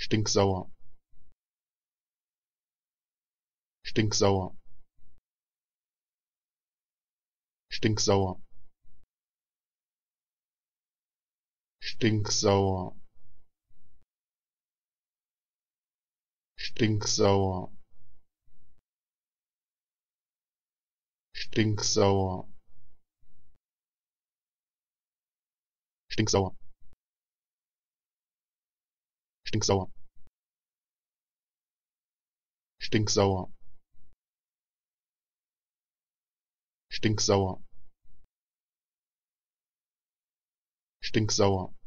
stinksauer. Stinksauer. Stinksauer. Stinksauer. Stinksauer. Stinksauer. Stinksauer stinksauer. Stinksauer. Stinksauer. Stinksauer